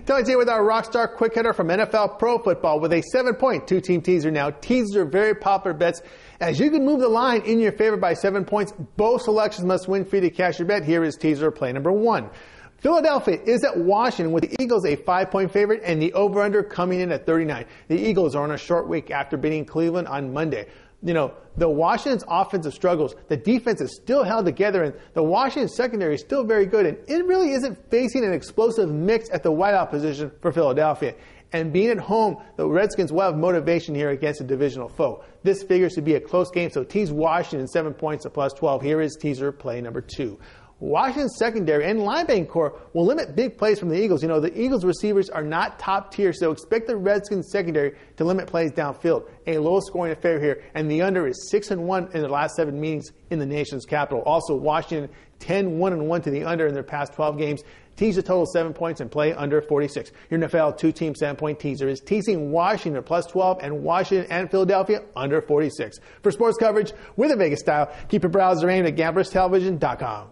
Tony here with our rockstar quick hitter from NFL Pro Football with a seven point two team teaser now. Teasers are very popular bets as you can move the line in your favor by seven points. Both selections must win for you to cash your bet. Here is teaser play number one. Philadelphia is at Washington with the Eagles a five point favorite and the over under coming in at 39. The Eagles are on a short week after beating Cleveland on Monday you know, the Washington's offensive struggles, the defense is still held together, and the Washington secondary is still very good, and it really isn't facing an explosive mix at the wideout position for Philadelphia. And being at home, the Redskins will have motivation here against a divisional foe. This figures to be a close game, so tease Washington seven points at plus 12. Here is teaser play number two. Washington's secondary and linebacking corps will limit big plays from the Eagles. You know, the Eagles receivers are not top tier, so expect the Redskins secondary to limit plays downfield. A low scoring affair here, and the under is 6 and 1 in the last seven meetings in the nation's capital. Also, Washington 10 1 and 1 to the under in their past 12 games. Tease a total seven points and play under 46. Your NFL two team seven point teaser is teasing Washington plus 12 and Washington and Philadelphia under 46. For sports coverage with a Vegas style, keep your browser aimed at gamblerstelevision.com.